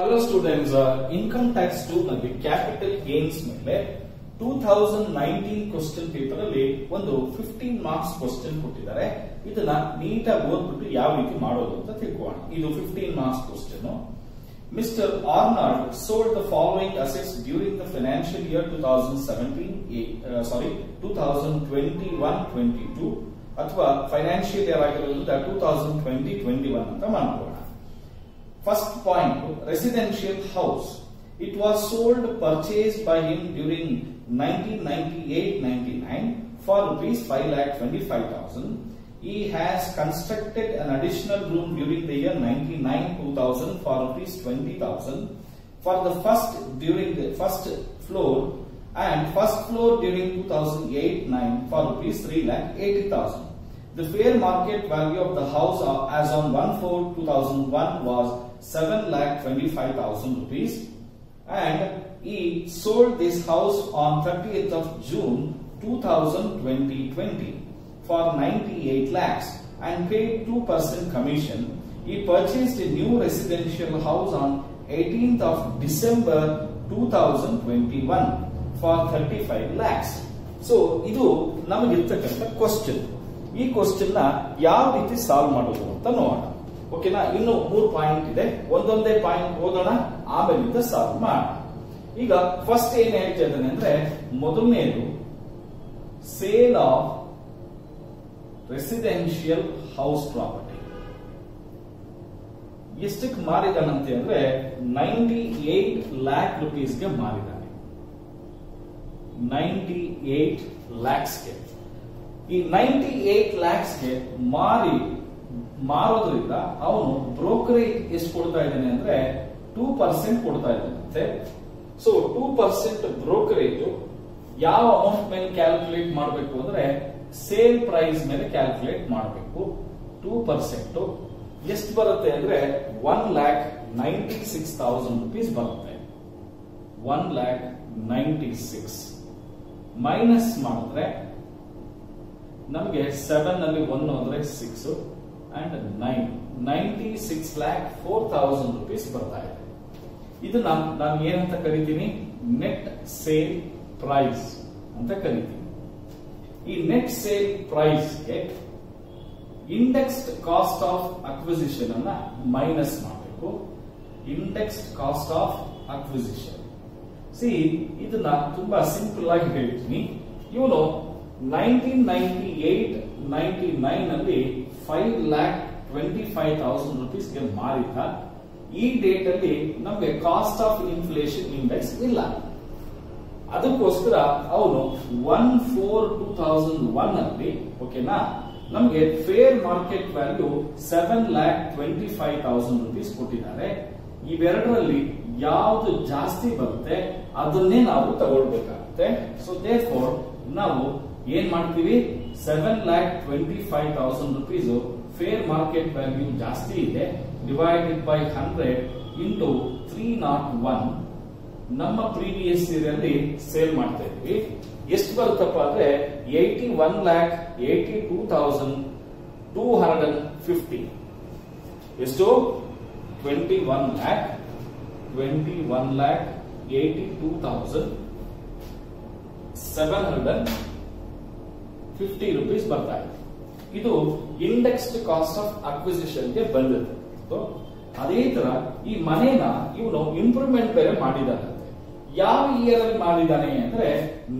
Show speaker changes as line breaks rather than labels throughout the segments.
Hello students income tax two ನಲ್ಲಿ capital gains ಮೇಲೆ two thousand nineteen question paper ಅಲ್ಲಿ ಒಂದು ಫಿಫ್ಟೀನ್ ಮಾರ್ಕ್ಸ್ ಕ್ವಶನ್ ಕೊಟ್ಟಿದ್ದಾರೆ. ಇದನ್ನ ನೀಟಾಗಿ ಓದ್ಬಿಟ್ಟು ಯಾವ ರೀತಿ ಮಾಡೋದು ಅಂತ ತಿಳ್ಕೋಣ ಇದು fifteen marks question mister Arnold sold the following assets during the financial year two thousand seventeen sorry two thousand twenty one twenty two ಅಥವಾ ಫೈನಾನ್ಷಿಯಲ್ ಇಯರ್ ಆಗಿರೋದ್ರಿಂದ two thousand twenty twenty one ಅಂತ ಮಾಡ್ಕೊಳ್ಳೋಣ. First point, residential house. It was sold, purchased by him during 1998-99 for rupees 5 lakh 25,000. He has constructed an additional room during the year 99-2000 for rupees 20,000. For the first during the first floor and first floor during 2008-9 for rupees 3 lakh 80,000. The fair market value of the house uh, as on 1-4-2001 was 7 lakh 25,000 rupees and he sold this house on 30th of June 2020 for 98 lakhs and paid 2% commission. He purchased a new residential house on 18th of December 2021 for 35 lakhs. So ಇದು ನಮಗಿರ್ತಕ್ಕಂಥ question ಈ ಕ್ವಶನ್ನ ಯಾವ ರೀತಿ solve ಮಾಡೋದು ಅಂತ ನೋಡೋಣ. ಓಕೆನಾ ಇನ್ನು ಮೂರು ಪಾಯಿಂಟ್ ಇದೆ. ಒಂದೊಂದೇ ಪಾಯಿಂಟ್ ಓದೋಣ ಆಮೇಲಿಂದ ಸಾಲ್ವ್ ಮಾಡೋಣ. ಈಗ ಫಸ್ಟ್ ಏನ್ ಹೇಳ್ತಾ ಇದ್ದಾನೆ ಅಂದ್ರೆ ಮೊದಲನೇದು sale of residential house property ಎಷ್ಟಕ್ಕೆ ಮಾರಿದಾನಂತೆ ಅಂದ್ರೆ ನೈಂಟಿ ಏಟ್ ಲ್ಯಾಕ್ ರುಪೀಸ್ಗೆ ಮಾರಿದಾನೆ. ನೈಂಟಿ ಏಟ್ ಲ್ಯಾಕ್ಸ್ಗೆ ಈ ನೈಂಟಿ ಏಟ್ ಲ್ಯಾಕ್ಸ್ಗೆ ಮಾರಿ, ಮಾರೋದ್ರಿಂದ ಅವನು ಬ್ರೋಕರೇಜ್ ಎಷ್ಟು ಕೊಡ್ತಾ ಇದ್ದಾನೆ ಅಂದ್ರೆ ಟೂ ಪರ್ಸೆಂಟ್ ಕೊಡ್ತಾ ಇದ್ದಾನಂತೆ ಸೊ ಟೂ ಪರ್ಸೆಂಟ್ ಬ್ರೋಕರೇಜ್ ಯಾವ ಅಮೌಂಟ್ ಮೇಲೆ ಕ್ಯಾಲ್ಕುಲೇಟ್ ಮಾಡಬೇಕು ಅಂದ್ರೆ ಸೇಲ್ ಪ್ರೈಸ್ ಮೇಲೆ ಕ್ಯಾಲ್ಕುಲೇಟ್ ಮಾಡಬೇಕು. ಟೂ ಪರ್ಸೆಂಟ್ ಎಷ್ಟು ಬರುತ್ತೆ ಅಂದ್ರೆ one lakh ninety six thousand rupees ಬರುತ್ತೆ. One lakh ninety six minus ಮಾಡಿದ್ರೆ ನಮಗೆ ಸೆವೆನ್ ಅಲ್ಲಿ ಒನ್ ಅಂದ್ರೆ six and nine ninety six lakh four thousand rupees ಬರ್ತಾ ಇದೆ. ಇದನ್ನ ನಾನು ಏನಂತ ಕರಿತೀನಿ? ನೆಟ್ ಸೇಲ್ ಪ್ರೈಸ್ ಅಂತ ಕರಿತೀನಿ. ಈ ನೆಟ್ ಸೇಲ್ ಪ್ರೈಸ್ಗೆ ಇಂಡೆಕ್ಸ್ಡ್ ಕಾಸ್ಟ್ ಆಫ್ ಅಕ್ವಿಸಿಷನ್ ಅನ್ನ ಮೈನಸ್ ಮಾಡಬೇಕು. Indexed cost of acquisition C ಇದನ್ನ ತುಂಬಾ ಸಿಂಪಲ್ ಆಗಿ ಹೇಳ್ತೀನಿ. ಇವನು nineteen ninety eight ninety nine five lakh twenty five thousand ರುಪೀಸ್ಗೆ ಮಾರಿದ. ಈ ಡೇಟ್ ಅಲ್ಲಿ ನಮಗೆ ಕಾಸ್ಟ್ ಆಫ್ ಇನ್ಫ್ಲೇಷನ್ ಇಂಡೆಕ್ಸ್ ಇಲ್ಲ. ಅದಕ್ಕೋಸ್ಕರ ಅವನು one four two thousand one ಅಲ್ಲಿ ಓಕೆನಾ ನಮಗೆ fair market value seven lakh twenty five thousand rupees ಕೊಟ್ಟಿದ್ದಾರೆ. ಇವೆರಡರಲ್ಲಿ ಯಾವುದು ಜಾಸ್ತಿ ಬರುತ್ತೆ ಅದನ್ನೇ ನಾವು ತಗೊಳ್ಬೇಕಾಗುತ್ತೆ. ಸೊ ದೇ ಫೋರ್ ನಾವು ಏನ್ ಮಾಡ್ತೀವಿ? Seven lakh twenty five thousand rupees fair market value ಜಾಸ್ತಿ ಇದೆ. Divided by hundred into three not one ನಮ್ಮ ಪ್ರೀವಿಯಸ್ ಇಯರ್ ಅಲ್ಲಿ ಸೇಲ್ ಮಾಡ್ತಾ ಇದ್ವಿ. ಎಷ್ಟು ಬರುತ್ತಪ್ಪ ಅಂದ್ರೆ eighty one lakh eighty two thousand two hundred and fifty ಎಷ್ಟು? Twenty one lakh twenty one lakh eighty two thousand seven hundred fifty rupees ಬರ್ತಾ ಇದೆ. ಇದು ಇಂಡೆಕ್ಸ್ಡ್ ಕಾಸ್ಟ್ ಆಫ್ ಅಕ್ವಿಸಿಷನ್ಗೆ ಬಂದಿದೆ. ಅದೇ ತರ ಈ ಮನೇನ ಇವನು ಇಂಪ್ರೂವ್ಮೆಂಟ್ ಬೇರೆ ಮಾಡಿದಾನೆ. ಯಾವ ಇಯರ್ ಅಲ್ಲಿ ಮಾಡಿದಾನೆ ಅಂದ್ರೆ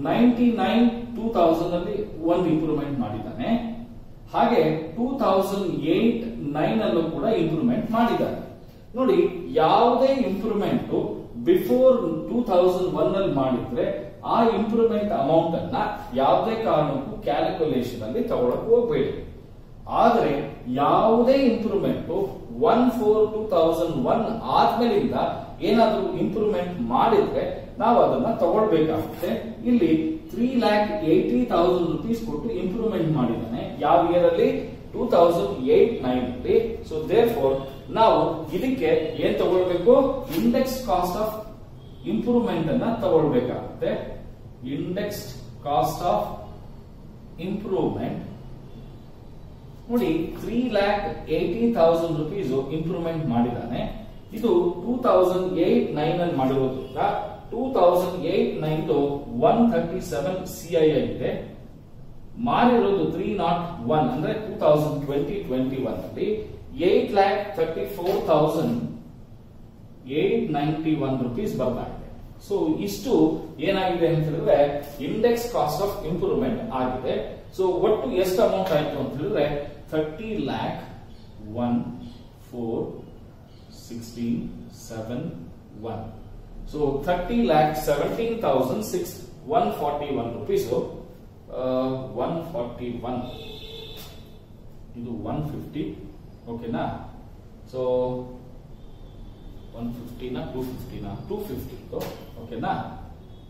ನೈನ್ಟಿ ನೈನ್ ಟೂ ತೌಸಂಡ್ ಅಲ್ಲಿ ಒಂದು ಇಂಪ್ರೂವ್ಮೆಂಟ್ ಮಾಡಿದ್ದಾನೆ ಹಾಗೆ ಟೂ ತೌಸಂಡ್ ಏಟ್ ನೈನ್ ಅಲ್ಲೂ ಕೂಡ ಇಂಪ್ರೂವ್ಮೆಂಟ್ ಮಾಡಿದ್ದಾನೆ ನೋಡಿ, ಯಾವುದೇ improvement before two thousand one ಅಲ್ಲಿ ಮಾಡಿದ್ರೆ ಆ ಇಂಪ್ರೂವ್ಮೆಂಟ್ ಅಮೌಂಟ್ ಅನ್ನ ಯಾವುದೇ ಕಾರಣಕ್ಕೂ ಕ್ಯಾಲ್ಕುಲೇಷನ್ ಅಲ್ಲಿ ತಗೊಳಕ್ ಹೋಗ್ಬೇಡಿ. ಆದ್ರೆ ಯಾವುದೇ improvement one four two thousand one ಆದ್ಮೇಲಿಂದ ಏನಾದ್ರೂ ಇಂಪ್ರೂವ್ಮೆಂಟ್ ಮಾಡಿದ್ರೆ ನಾವು ಅದನ್ನ ತಗೊಳ್ಬೇಕಾಗುತ್ತೆ. ಇಲ್ಲಿ three lakh eighty thousand rupees ಕೊಟ್ಟು ಇಂಪ್ರೂವ್ಮೆಂಟ್ ಮಾಡಿದ್ದಾನೆ. ಯಾವ ಇಯರ್ ಅಲ್ಲಿ? ಟೂ ತೌಸಂಡ್ ಏಟ್ ನೈನ್ ಅಲ್ಲಿ. ಸೊ ದೇರ್ ಫೋರ್ ನಾವು ಇದಕ್ಕೆ ಏನ್ ತಗೊಳ್ಬೇಕು? ಇಂಡೆಕ್ಸ್ ಕಾಸ್ಟ್ ಆಫ್ ಇಂಪ್ರೂವ್ಮೆಂಟ್ ಅನ್ನ ತಗೊಳ್ಬೇಕಾಗುತ್ತೆ. Indexed cost of improvement. ನೋಡಿ three lakh eighty thousand rupees improvement ಮಾಡಿದ್ದಾನೆ. ಇದು ಟೂ ತೌಸಂಡ್ ಏಟ್ ನೈನ್ ಅಲ್ಲಿ ಮಾಡಿರೋದ್ರಿಂದ two thousand eight nine one thirty seven CI ಇದೆ. ಮಾರಿರೋದು ತ್ರೀ ನಾಟ್ ಒನ್ ಅಂದ್ರೆ two thousand twenty twenty one ಅಲ್ಲಿ eight lakh thirty four thousand eight ninety one rupees ಬರ್ತಾ ಇದೆ ಸೊ ಇಷ್ಟು ಏನಾಗಿದೆ ಅಂತ ಹೇಳಿದ್ರೆ ಇಂಡೆಕ್ಸ್ ಕಾಸ್ಟ್ ಆಫ್ ಇಂಪ್ರೂವ್ಮೆಂಟ್ ಆಗಿದೆ. ಸೊ ಒಟ್ಟು ಎಷ್ಟು ಅಮೌಂಟ್ ಆಯ್ತು ಅಂತ ಹೇಳಿದ್ರೆ thirty lakh one four sixteen seven one so thirty lakh seventeen thousand six one forty one rupees one forty one ಇದು ಒನ್ ಫಿಫ್ಟಿ ಓಕೆನಾ ಸೊ ಒನ್ ಫಿಫ್ಟಿನ ಟೂ ಫಿಫ್ಟಿನ ಟೂ ಫಿಫ್ಟಿ ಓಕೆನಾ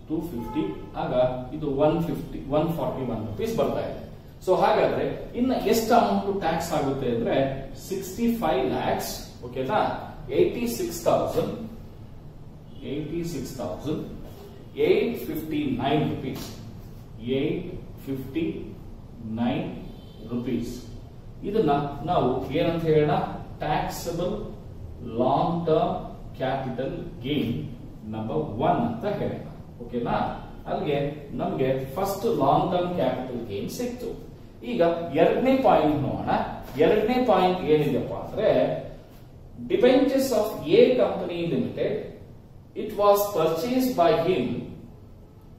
ಟೂ ಫಿಫ್ಟಿ ಆಗ ಇದು one fifty one forty one rupees ಬರ್ತಾ ಇದೆ. So ಹಾಗಾದ್ರೆ ಇನ್ನು ಎಷ್ಟು ಅಮೌಂಟ್ ಟ್ಯಾಕ್ಸ್ ಆಗುತ್ತೆ ಅಂದ್ರೆ ಸಿಕ್ಸ್ಟಿ ಫೈವ್ ಲ್ಯಾಕ್ಸ್ ಓಕೆನಾ eighty six thousand eighty six thousand eight fifty nine rupees eight fifty nine rupees ಇದನ್ನ ನಾವು ಏನಂತ ಹೇಳೋಣ? Taxable long term capital gain number one ಅಂತ ಹೇಳೋಣ ಓಕೆನಾ ಅಲ್ಲಿಗೆ ನಮ್ಗೆ first long term capital gain ಸಿಕ್ತು. ಈಗ ಎರಡನೇ ಪಾಯಿಂಟ್ ನೋಡೋಣ. ಎರಡನೇ ಪಾಯಿಂಟ್ ಏನಿದೆಯಪ್ಪ ಅಂದ್ರೆ debentures of A company limited it was purchase by him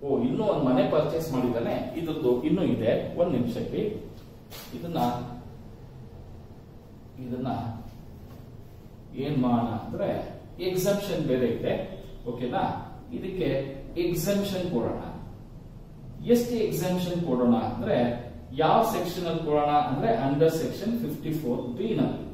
ಓ, ಇನ್ನೂ ಒಂದು ಮನೆ ಪರ್ಚೇಸ್ ಮಾಡಿದ್ದಾನೆ. ಇದ್ರದ್ದು ಇನ್ನೂ ಇದೆ. ಒಂದು ನಿಮಿಷಕ್ಕೆ ಇದನ್ನ ಇದನ್ನ ಏನ್ ಮಾಡೋಣ ಅಂದ್ರೆ ಎಕ್ಸಂಪ್ಷನ್ ಬೇರೆ ಇದೆ ಓಕೆನಾ ಇದಕ್ಕೆ ಎಕ್ಸೆಂಪ್ಷನ್ ಕೊಡೋಣ. ಎಷ್ಟು ಎಕ್ಸೆಂಪ್ಷನ್ ಕೊಡೋಣ ಅಂದ್ರೆ, ಯಾವ ಸೆಕ್ಷನ್ ಅಲ್ಲಿ ಕೊಡೋಣ ಅಂದ್ರೆ under section fifty four B ನಲ್ಲಿ.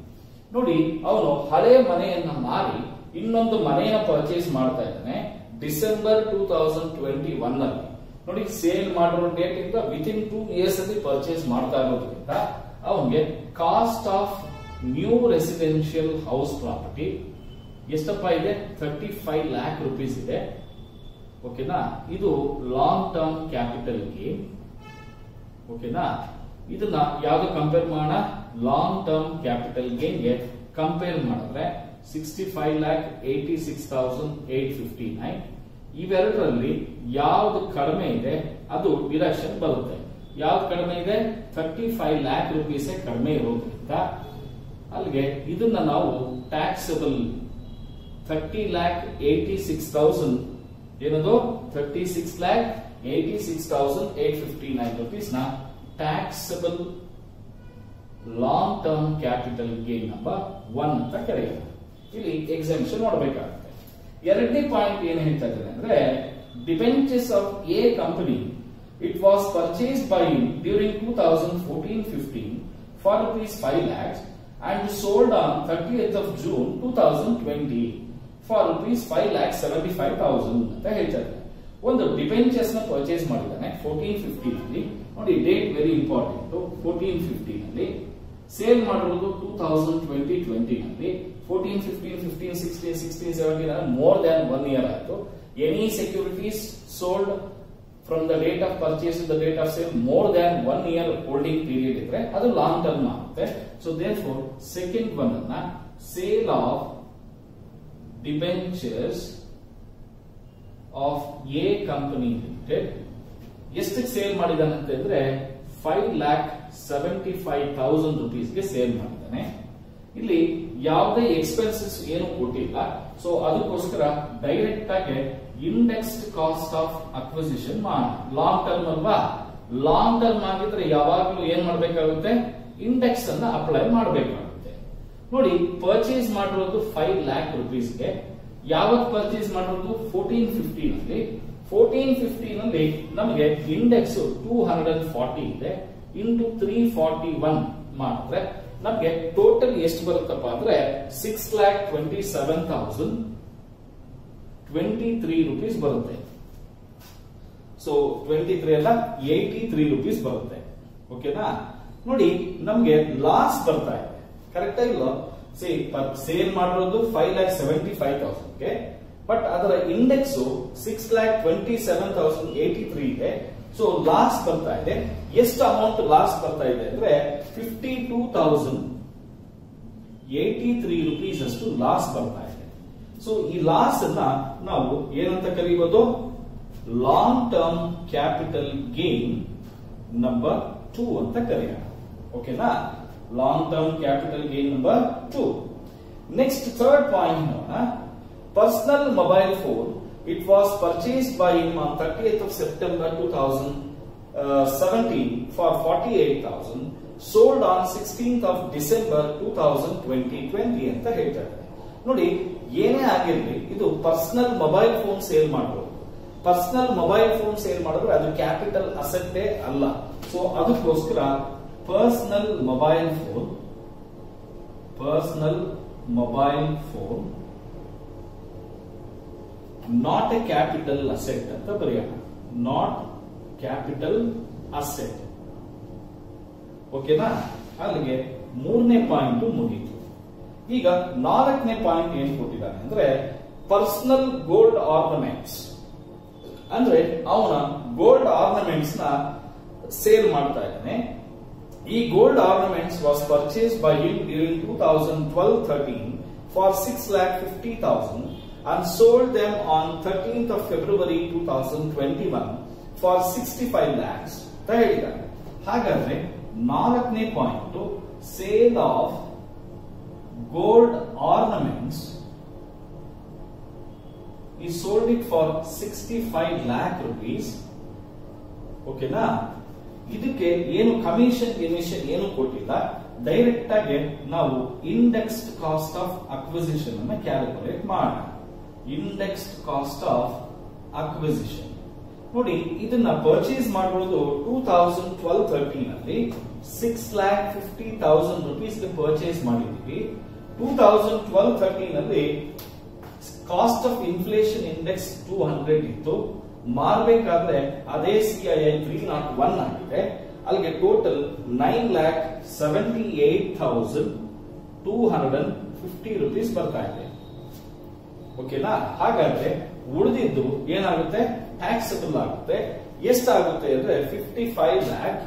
ನೋಡಿ, ಅವನು ಹಳೆ ಮನೆಯನ್ನ ಮಾರಿ ಇನ್ನೊಂದು ಮನೆಯ ಪರ್ಚೇಸ್ ಮಾಡ್ತಾ ಇದ್ದಾನೆ December two thousand twenty one ಅಲ್ಲಿ ನೋಡಿ ಸೇಲ್ ಮಾಡಿರೋ ಡೇಟ್ ಇಂದ ವಿತ್ ಇನ್ ಟೂ ಇಯರ್ಸ್ ಅಲ್ಲಿ ಪರ್ಚೇಸ್ ಮಾಡ್ತಾ ಇರೋದ್ರಿಂದ, ಅವನಿಗೆ cost of new residential house property ಎಷ್ಟಪ್ಪ ಇದೆ? ಥರ್ಟಿ ಫೈವ್ ಲ್ಯಾಕ್ ರುಪೀಸ್ ಇದೆ ಓಕೆನಾ ಇದು ಲಾಂಗ್ ಟರ್ಮ್ ಕ್ಯಾಪಿಟಲ್ ಗೇನ್ ಓಕೆನಾ ಇದನ್ನ ಯಾವ್ದು ಕಂಪೇರ್ ಮಾಡೋಣ? ಲಾಂಗ್ ಟರ್ಮ್ ಕ್ಯಾಪಿಟಲ್ ಗೇನ್ಗೆ ಕಂಪೇರ್ ಮಾಡಿದ್ರೆ sixty five lakh eighty six thousand eight fifty nine ಇವೆರಡರಲ್ಲಿ ಯಾವ್ದು ಕಡಿಮೆ ಇದೆ, ಅದು ಡಿಡಕ್ಷನ್ ಬರುತ್ತೆ. ಯಾವ್ದು ಕಡಿಮೆ ಇದೆ? ಥರ್ಟಿ ಫೈವ್ ಲ್ಯಾಕ್ ರುಪೀಸ್ ಕಡಿಮೆ ಇರೋದ್ರಿಂದ ಅಲ್ಲಿಗೆ ಇದನ್ನ ನಾವು taxable thirty lakh eighty six thousand ಏನದು? Thirty six lakh eighty six thousand eight fifty nine ರುಪೀಸ್ನ taxable long term capital gain number one ಅಂತ ಕರೆಯೋಣ. ಇಲ್ಲಿ ಎಕ್ಸಾಮಿಷನ್ ನೋಡಬೇಕಾಗುತ್ತೆ. ಎರಡನೇ ಪಾಯಿಂಟ್ ಏನ್ ಹೇಳ್ತಾ ಇದ್ದಾರೆ ಅಂದ್ರೆ debentures of A company it was purchase by during two thousand fourteen fifteen for rupees five lakhs and sold on thirty of June two thousand twenty for rupees five lakh seventy five thousand ಅಂತ ಹೇಳ್ತಾರೆ. ಒಂದು ಡಿಬೆಂಚರ್ಸ್ನ purchase ಮಾಡಿದ್ದಾನೆ fourteen fifteen ಅಲ್ಲಿ ನೋಡಿ date very important fourteen fifteen ಅಲ್ಲಿ sale ಮಾಡಿರೋದು two thousand twenty twenty ನಲ್ಲಿ fourteen fifteen fifteen sixteen sixteen seventeen more than one year ಆಯಿತು. Any securities sold from the date of purchase the date of sale more than one year holding period ಇದ್ರೆ ಅದು long term ಆಗುತ್ತೆ. So there four second one ಅನ್ನ sale of debentures of A company limited ಎಷ್ಟಕ್ಕೆ sale ಮಾಡಿದಾನೆ ಅಂತ ಅಂದ್ರೆ five lakh seventy five thousand ರುಪೀಸ್ಗೆ sale ಮಾಡಿದ್ದಾನೆ. ಇಲ್ಲಿ ಯಾವುದೇ ಎಕ್ಸ್ಪೆನ್ಸಸ್ ಏನು ಕೊಟ್ಟಿಲ್ಲ. ಸೊ ಅದಕ್ಕೋಸ್ಕರ ಡೈರೆಕ್ಟ್ ಆಗಿ indexed cost of acquisition long term ಅಲ್ವಾ? ಲಾಂಗ್ ಟರ್ಮ್ ಆಗಿದ್ರೆ ಯಾವಾಗಲೂ ಏನ್ ಮಾಡಬೇಕಾಗುತ್ತೆ? ಇಂಡೆಕ್ಸ್ ಅನ್ನ ಅಪ್ಲೈ ಮಾಡಬೇಕಾಗುತ್ತೆ. ನೋಡಿ ಪರ್ಚೇಸ್ ಮಾಡಿರೋದು ಫೈವ್ ಲ್ಯಾಕ್ ರುಪೀಸ್ಗೆ ಯಾವತ್ ಪರ್ಚೇಸ್ ಮಾಡಿರೋದು? ಫೋರ್ಟೀನ್ ಫಿಫ್ಟೀನ್ ಅಲ್ಲಿ. ಫೋರ್ಟೀನ್ ಫಿಫ್ಟೀನ್ ಅಲ್ಲಿ ನಮಗೆ ಇಂಡೆಕ್ಸ್ ಟೂ ಹಂಡ್ರೆಡ್ ಫಾರ್ಟಿ ಇದೆ. ಇಂಟು ತ್ರೀ ಫಾರ್ಟಿ ಒನ್ ಮಾಡಿದ್ರೆ ನಮಗೆ ಟೋಟಲ್ ಎಷ್ಟು ಬರುತ್ತಪ್ಪ ಅಂದ್ರೆ six lakh twenty seven thousand twenty three rupees ಬರುತ್ತೆ. ಸೊ ಟ್ವೆಂಟಿ ತ್ರೀ ಅಲ್ಲ ಏಯ್ಟಿ ತ್ರೀ ರುಪೀಸ್ ಬರುತ್ತೆ ಓಕೆನಾ ನೋಡಿ, ನಮಗೆ ಲಾಸ್ ಬರ್ತಾ ಇದೆ. ಕರೆಕ್ಟ್ ಇಲ್ಲ ಸಿ ಸೇಲ್ ಮಾಡಿರೋದು ಫೈವ್ ಲ್ಯಾಕ್ ಸೆವೆಂಟಿ ಫೈವ್ ತೌಸಂಡ್ಗೆ ಬಟ್ ಅದರ index six lakh twenty seven thousand eighty three ಇದೆ. ಸೊ ಲಾಸ್ ಬರ್ತಾ ಇದೆ. ಎಷ್ಟು ಅಮೌಂಟ್ ಲಾಸ್ ಬರ್ತಾ ಇದೆ ಅಂದ್ರೆ fifty two thousand eighty three rupees ಅಷ್ಟು ಲಾಸ್ ಬರ್ತಾ ಇದೆ. ಸೊ ಈ ಲಾಸ್ ಅನ್ನ ನಾವು ಏನಂತ ಕರೀಬಹುದು long term capital gain number two ಅಂತ ಕರೆಯೋಣ. ಓಕೆನಾ long term capital gain number two next third was purchase by him on thirtieth of September two thousand seventeen for forty eight thousand sold on sixteenth of December two thousand twenty twenty ಅಂತ ಹೇಳ್ತಾರೆ. ನೋಡಿ, ಏನೇ ಆಗಿರಲಿ, ಇದು personal mobile phone sale ಮಾಡಬಹುದು personal mobile phone sale ಮಾಡಿದ್ರೆ ಅದು capital ಅಸೆಟ್ಟೇ ಅಲ್ಲ. ಸೊ ಅದಕ್ಕೋಸ್ಕರ personal mobile phone personal mobile phone not a capital asset ಅಂತ ಬರೆಯೋಣ. ನಾಟ್ ಕ್ಯಾಪಿಟಲ್ ಅಸೆಟ್ ಓಕೆನಾ ಅಲ್ಲಿಗೆ ಮೂರನೇ ಪಾಯಿಂಟ್ ಮುಗೀತು. ಈಗ ನಾಲ್ಕನೇ ಪಾಯಿಂಟ್ ಏನ್ ಕೊಟ್ಟಿದ್ದಾನೆ ಅಂದ್ರೆ ಪರ್ಸನಲ್ ಗೋಲ್ಡ್ ಆರ್ನಮೆಂಟ್ಸ್ ಅಂದ್ರೆ ಅವನ ಗೋಲ್ಡ್ ಆರ್ನಮೆಂಟ್ಸ್ನ ಸೇಲ್ ಮಾಡ್ತಾ ಇದ್ದಾನೆ. ಈ gold ornaments was purchase by him during two thousand twelve thirteen for six lakh fifty thousand and sold them on thirteenth of February two thousand twenty one for sixty five lakhs ಅಂತ ಹೇಳಿದ್ದಾರೆ ಹಾಗಾದ್ರೆ ನಾಲ್ಕನೇ point sale of gold ornaments ಈ sold it for sixty five lakh rupees ಓಕೆನಾ ಇದಕ್ಕೆ ಏನು commission ಗಿಮಿಷನ್ ಏನು ಕೊಟ್ಟಿಲ್ಲ. ಡೈರೆಕ್ಟ್ ಆಗಿ ನಾವು ಇಂಡೆಕ್ಸ್ಡ್ ಕಾಸ್ಟ್ ಆಫ್ ಅಕ್ವಿಸಿಷನ್ ಅನ್ನು ಕ್ಯಾಲ್ಕುಲೇಟ್ ಮಾಡೋಣ. ಇಂಡೆಕ್ಸ್ಡ್ ಕಾಸ್ಟ್ ಆಫ್ ಅಕ್ವಿಸಿಷನ್ ನೋಡಿ, ಇದನ್ನ ಪರ್ಚೇಸ್ ಮಾಡಿರೋದು ಟೂ ತೌಸಂಡ್ ಟ್ವೆಲ್ ಥರ್ಟೀನ್ ಅಲ್ಲಿ six lakh fifty thousand rupees purchase ಮಾಡಿದೀವಿ ಟೂ ತೌಸಂಡ್ ಟ್ವೆಲ್ ಥರ್ಟೀನ್ ಅಲ್ಲಿ cost of inflation index two hundred ಇತ್ತು. ಮಾರ್ಬೇಕಾದ್ರೆ ಅದೇ ಸಿಐಐ ತ್ರೀ ನಾಟ್ ಒನ್ ಆಗಿದೆ. ಅಲ್ಲಿಗೆ total nine lakh seventy eight thousand two hundred and fifty rupees ಬರ್ತಾ ಇದೆ. ಓಕೆನಾ ಹಾಗಾದ್ರೆ ಉಳಿದಿದ್ದು ಏನಾಗುತ್ತೆ? ಟ್ಯಾಕ್ಸಬಲ್ ಆಗುತ್ತೆ. ಎಷ್ಟಾಗುತ್ತೆ ಅಂದ್ರೆ fifty five lakh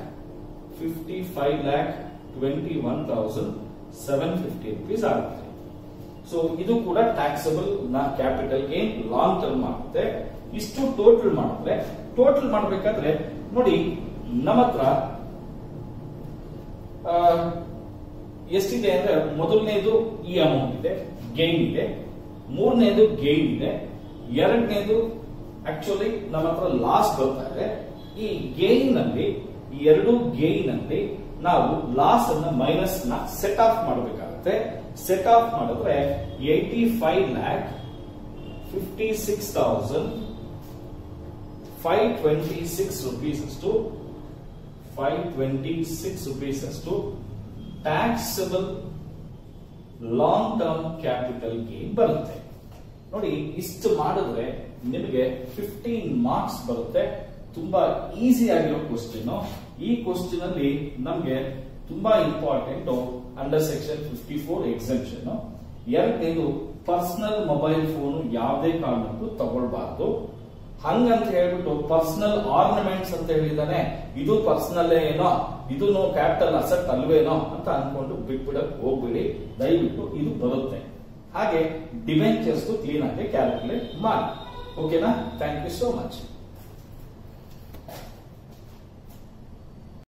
fifty five lakh twenty one thousand seven fifty rupees ಆಗುತ್ತೆ. ಸೊ ಇದು ಕೂಡ ಟ್ಯಾಕ್ಸಬಲ್ನ ಕ್ಯಾಪಿಟಲ್ ಗೇನ್ ಲಾಂಗ್ ಟರ್ಮ್ ಆಗುತ್ತೆ. ಇಷ್ಟು ಟೋಟಲ್ ಮಾಡಿದ್ರೆ ಟೋಟಲ್ ಮಾಡಬೇಕಾದ್ರೆ, ನೋಡಿ, ನಮ್ಮ ಹತ್ರ ಎಷ್ಟಿದೆ ಅಂದ್ರೆ ಮೊದಲನೇದು ಈ ಅಮೌಂಟ್ ಇದೆ ಗೇನ್ ಇದೆ. ಮೂರನೇದು ಗೇನ್ ಇದೆ. ಎರಡನೇದು ಆಕ್ಚುಲಿ ನಮ್ಮ ಹತ್ರ ಲಾಸ್ ಬರ್ತಾ ಇದೆ. ಈ ಗೇನ್ನಲ್ಲಿ ಎರಡು ಗೇನ್ನಲ್ಲಿ ನಾವು ಲಾಸ್ ಅನ್ನ ಮೈನಸ್ನ ಸೆಟ್ ಆಫ್ ಮಾಡಬೇಕಾಗುತ್ತೆ. ಸೆಟ್ ಆಫ್ ಮಾಡಿದ್ರೆ eighty five lakh fifty six thousand five twenty six rupees ಅಷ್ಟು five twenty six rupees taxable long term capital gain ಬರುತ್ತೆ. ನೋಡಿ, ಇಷ್ಟು ಮಾಡಿದ್ರೆ ನಿಮಗೆ ಫಿಫ್ಟೀನ್ ಮಾರ್ಕ್ಸ್ ಬರುತ್ತೆ. ತುಂಬಾ ಈಸಿ ಆಗಿರೋ ಕ್ವಶನ್ ಈ ಕ್ವಶನ್ ಅಲ್ಲಿ ನಮಗೆ ತುಂಬಾ important under section fifty four exception ಎರಡನೇದು ಪರ್ಸನಲ್ ಮೊಬೈಲ್ ಫೋನ್ ಯಾವುದೇ ಕಾರಣಕ್ಕೂ ತಗೊಳ್ಬಾರ್ದು. ಹಂಗಂತ ಹೇಳ್ಬಿಟ್ಟು ಪರ್ಸನಲ್ ಆರ್ನಮೆಂಟ್ಸ್ ಅಂತ ಹೇಳಿದಾನೆ ಇದು ಪರ್ಸನಲ್ ಏನೋ? ಇದು ಕ್ಯಾಪಿಟಲ್ ಅಸೆಟ್ ಅಲ್ವೇನೋ ಅಂತ ಅನ್ಕೊಂಡು ಬಿಟ್ಬಿಡಕ್ ಹೋಗ್ಬಿಡಿ. ದಯವಿಟ್ಟು ಇದು ಬರುತ್ತೆ. ಹಾಗೆ ಡಿವೆಂಚರ್ಸ್ ಕ್ಲೀನ್ ಆಗಿ ಕ್ಯಾಲ್ಕುಲೇಟ್ ಮಾಡಿ. ಓಕೆನಾ? Thank you so much.